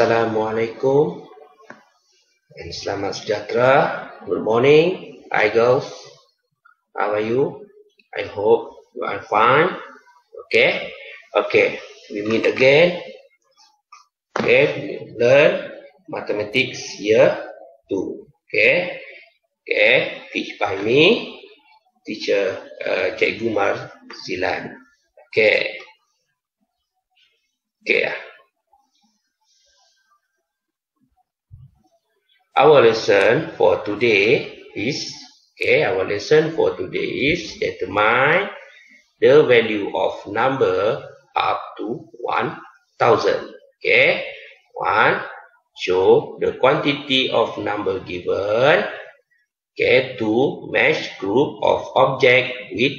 Assalamualaikum and selamat sejahtera. Good morning, hi girls. How are you? I hope you are fine. Okay, okay. We meet again. Okay, we learn mathematics year two. Okay, okay. Teach by me, teacher uh, Cikgu Marzilan. Okay, okay. Our lesson for today is okay our lesson for today is determine the value of number up to 1000 okay? One show the quantity of number given okay two match group of object with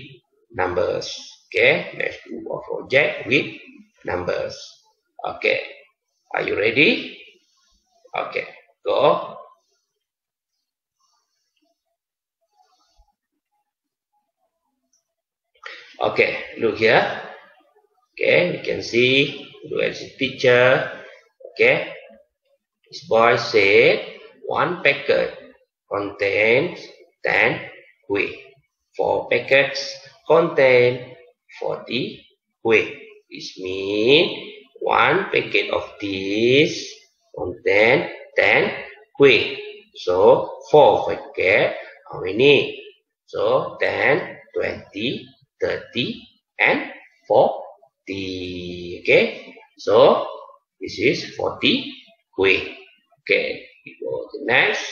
numbers okay? Match group of object with numbers okay? Are you ready? Okay go Okay, look here. Okay, you can see look at the picture. Okay, this boy said one packet contains 10 whey. Four packets contain 40 whey. This means one packet of this contain 10 whey. So four packet how many? So 10, 20, 30 and 40 okay? So this is 40 way okay? We go to next.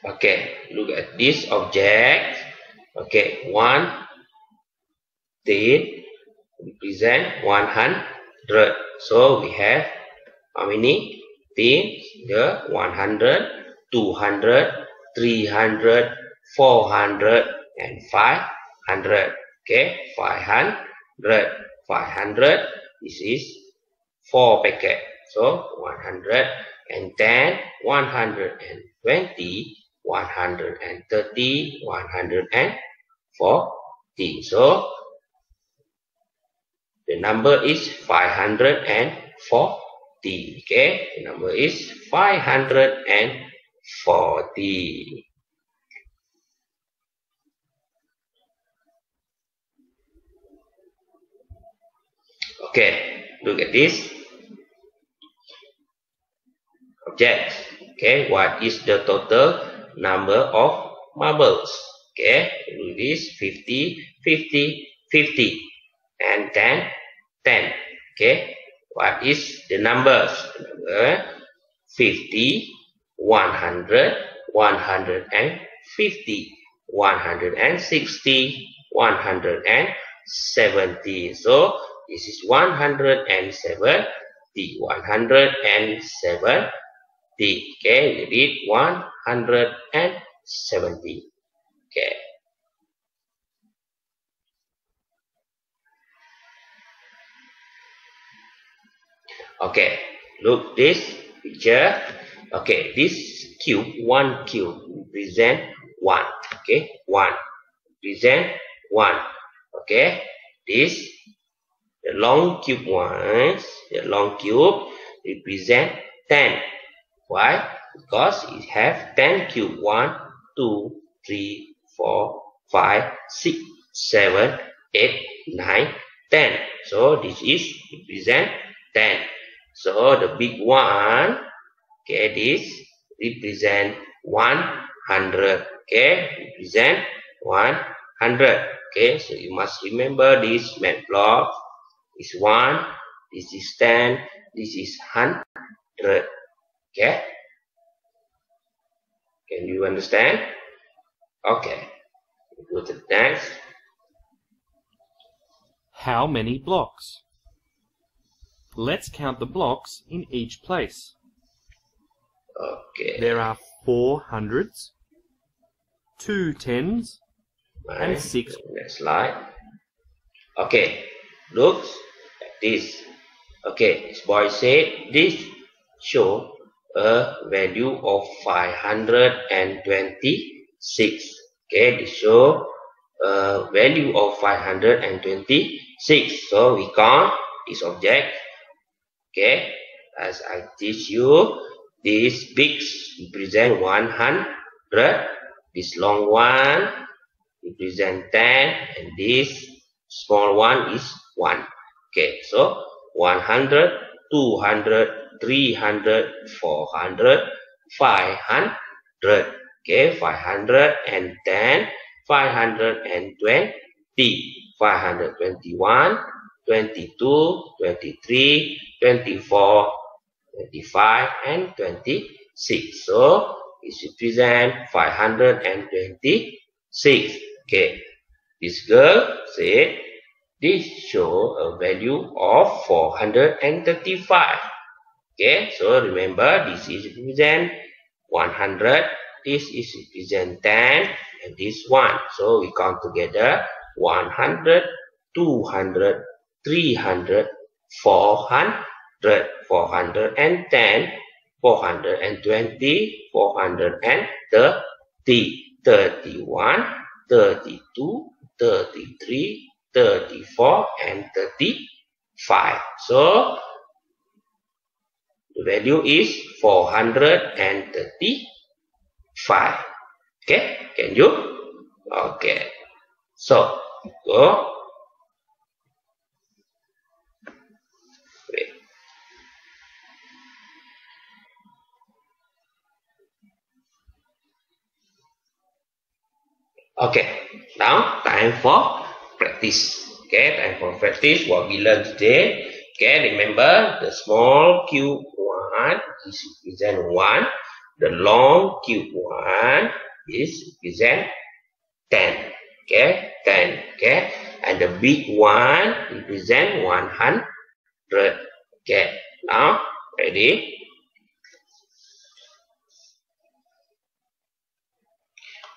Okay look at this object okay? One tin represent 100 so we have how many? Tin the 100 200 300, 400, and 500. Okay, 500. 500, this is 4 packet. So, 110, 120, 130, 140. So, the number is 540. Okay, the number is 540. 40. Okay, look at this object. Okay, what is the total number of marbles? Okay, do this 50, 50, 50, and 10, 10. Okay, what is the numbers? Number 50, 100, 150, 160, 170. So this is 170, 170. Okay, we did 170. Okay. Okay, look this picture. Okay, this cube, one cube, represent one. Okay, one, represent one. Okay, this the long cube ones, the long cube represent ten. Why? Because it have ten cube. One, two, three, four, five, six, seven, eight, nine, ten. So this is represent ten. So the big one okay this represent 100 okay represent 100 okay so you must remember this mat block is 1 this is 10 this is 100 okay can you understand? Okay go to the next. How many blocks? Let's count the blocks in each place Okay. There are four hundreds, two tens, right. and six. Next slide. Okay. Looks like this. Okay. This boy said this show a value of 526. Okay. This show a value of 526. So we count this object. Okay, as I teach you, this big represent 100, this long one represent 10, and this small one is 1. Okay, so 100, 200, 300, 400, 500. Okay, 510, 520, 521, 22, 23, 24, 25, and 26. So, it represent 526. Okay, this girl said this show a value of 435. Okay, so remember this is represent 100, this is represent 10, and this one. So we count together 100, 200, 300, 400, 410, 420, 430, 31, 32, 33, 34 and 35. So the value is 435. Okay, can you? Okay. So go. Okay, now time for practice. Okay, time for practice what we learned today. Okay, remember the small cube one is represent one. The long cube one is represent ten. Okay, ten. Okay, and the big one represent one hundred. Okay, now ready?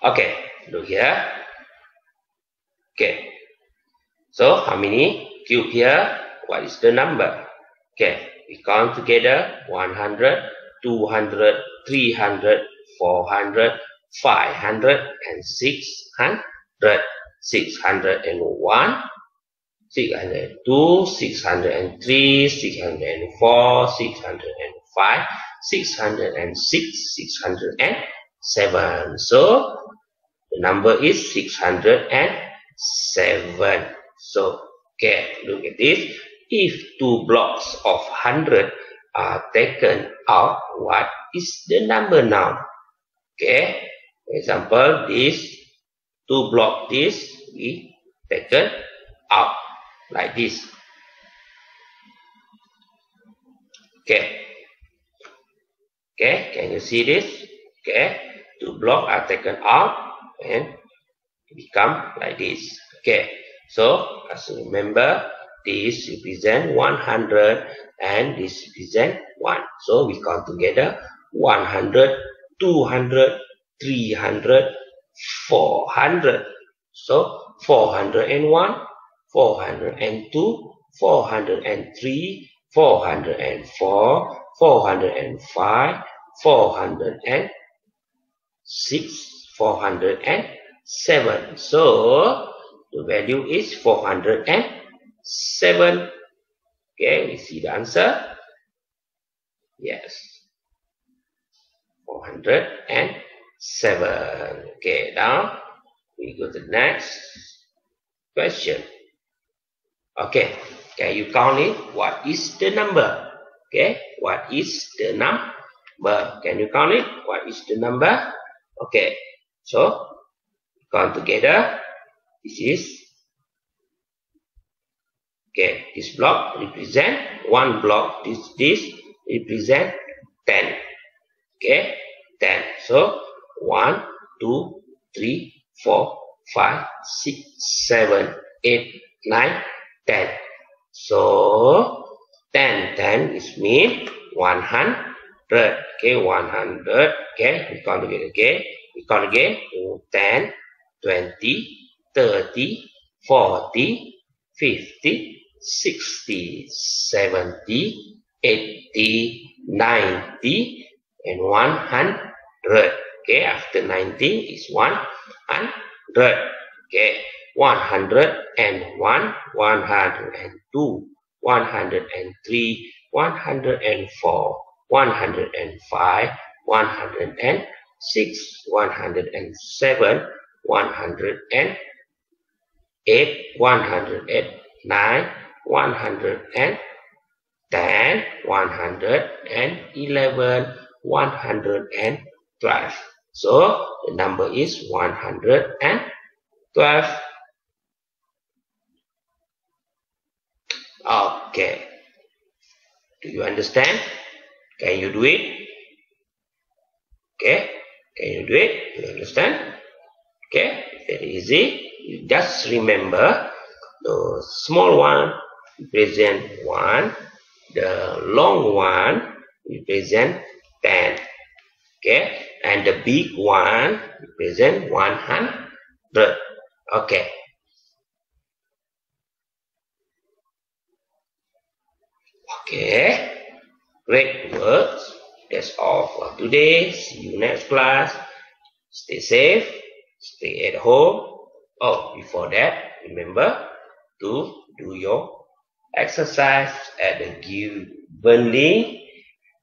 Okay, look here. Okay, so how many cube here? What is the number? Okay, we count together 100, 200, 300, 400, 500, and 600. 601, 602, 603, 604, 605, 606, 607. So, the number is 607. So, okay, look at this. If two blocks of 100 are taken out, what is the number now? Okay, For example, this two block this we taken out like this. Okay. Okay, can you see this? Okay, two block are taken out and become like this. Okay, so as you remember, this represent 100 and this represent 1. So we count together 100, 200, 300, 400. So 401, 402, 403, 404, 405, 406, 407. So the value is 407. Okay, we see the answer. Yes. 407. Okay, now we go to the next question. Okay, can you count it? What is the number? Okay, what is the number? Can you count it? What is the number? Okay, so count together. This is okay. This block represent one block. This this represent ten. Okay, ten. So one, two, three, four, five, six, seven, eight, nine, ten. So ten, ten is mean one hundred. Okay, one hundred. Okay, we count together. Okay, we again. Oh, ten, twenty, thirty, forty, fifty, sixty, seventy, eighty, ninety, and one hundred. Okay, after ninety is one hundred. Okay, 101, 102, 103, 104, 105, 106, 107, 108, 109, 110, 111, 112. So the number is 112. Okay. Do you understand? Can you do it? Okay. Can you do it? You understand? Okay. Very easy. You just remember the small one represent 1. The long one represent 10. Okay. And the big one represent 100. Okay. Okay, great works. That's all for today. See you next class. Stay safe. Stay at home. Oh, before that, remember to do your exercise at the given link.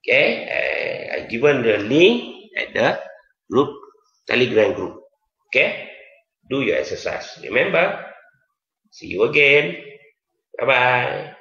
Okay, uh, I given the link at the group Telegram group. Okay, do your exercise. Remember. See you again. Bye bye.